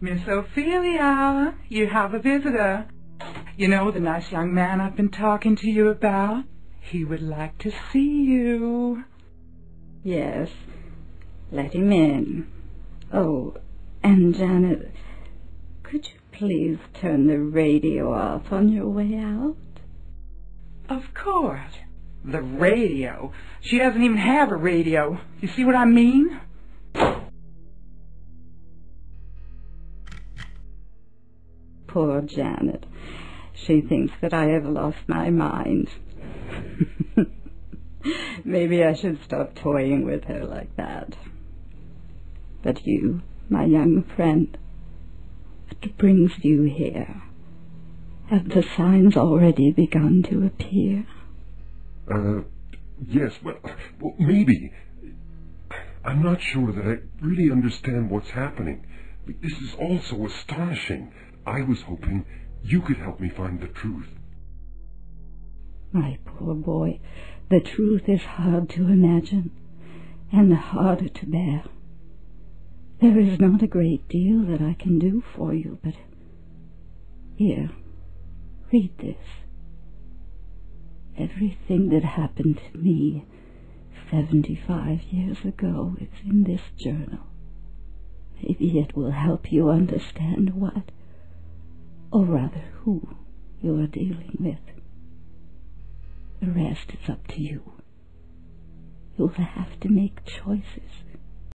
Miss Ophelia, you have a visitor. You know the nice young man I've been talking to you about? He would like to see you. Yes. Let him in. Oh, and Janet, could you please turn the radio off on your way out? Of course. The radio. She doesn't even have a radio. You see what I mean? Poor Janet. She thinks that I have lost my mind. Maybe I should stop toying with her like that. But you, my young friend, what brings you here? Have the signs already begun to appear? Uh, yes, well, well, maybe. I'm not sure that I really understand what's happening. But this is all so astonishing. I was hoping you could help me find the truth. My poor boy, the truth is hard to imagine, and harder to bear. There is not a great deal that I can do for you, but here, read this. Everything that happened to me seventy-five years ago is in this journal. Maybe it will help you understand what, or rather who, you are dealing with. The rest is up to you. You'll have to make choices.